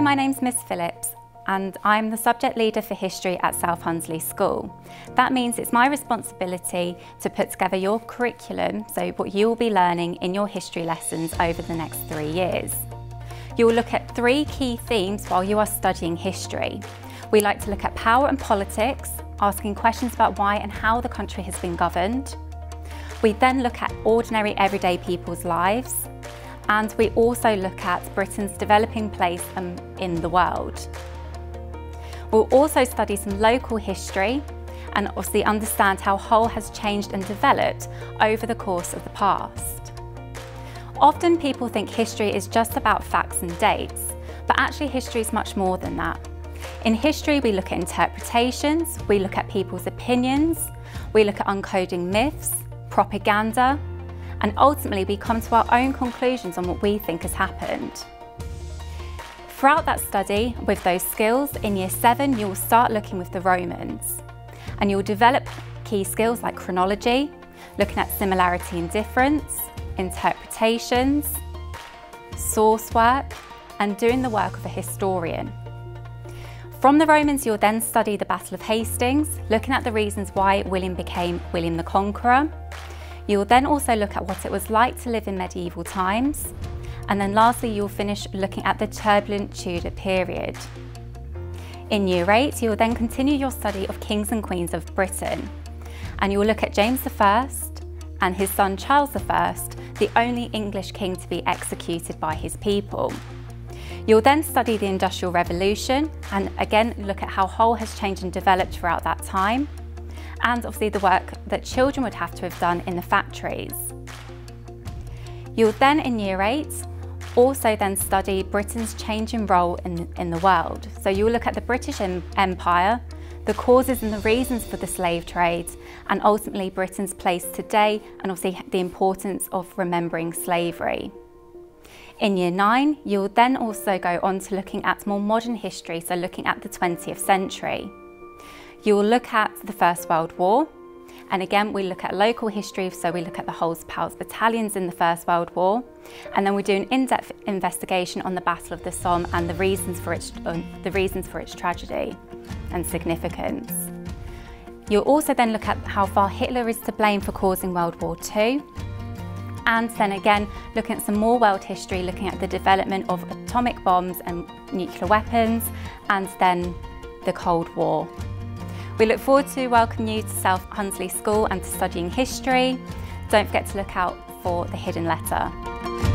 my name's Miss Phillips and I'm the subject leader for history at South Hunsley School. That means it's my responsibility to put together your curriculum, so what you will be learning in your history lessons over the next three years. You will look at three key themes while you are studying history. We like to look at power and politics, asking questions about why and how the country has been governed. We then look at ordinary everyday people's lives, and we also look at Britain's developing place um, in the world. We'll also study some local history and obviously understand how Hull has changed and developed over the course of the past. Often people think history is just about facts and dates, but actually history is much more than that. In history, we look at interpretations, we look at people's opinions, we look at uncoding myths, propaganda, and ultimately we come to our own conclusions on what we think has happened. Throughout that study, with those skills, in year seven, you'll start looking with the Romans and you'll develop key skills like chronology, looking at similarity and difference, interpretations, source work, and doing the work of a historian. From the Romans, you'll then study the Battle of Hastings, looking at the reasons why William became William the Conqueror. You'll then also look at what it was like to live in medieval times, and then lastly, you'll finish looking at the turbulent Tudor period. In Year 8, you'll then continue your study of kings and queens of Britain. And you'll look at James I and his son Charles I, the only English king to be executed by his people. You'll then study the Industrial Revolution and again look at how Hull has changed and developed throughout that time and obviously the work that children would have to have done in the factories. You'll then in Year 8 also then study Britain's changing role in, in the world. So you'll look at the British Empire, the causes and the reasons for the slave trade, and ultimately Britain's place today, and obviously the importance of remembering slavery. In year nine, you'll then also go on to looking at more modern history, so looking at the 20th century. You will look at the First World War, and again, we look at local history, so we look at the Hulls Pals battalions in the First World War, and then we do an in-depth investigation on the Battle of the Somme and the reasons for its, uh, the reasons for its tragedy and significance. You'll also then look at how far Hitler is to blame for causing World War II, and then again looking at some more world history, looking at the development of atomic bombs and nuclear weapons, and then the Cold War. We look forward to welcoming you to South Hunsley School and to studying history. Don't forget to look out for the hidden letter.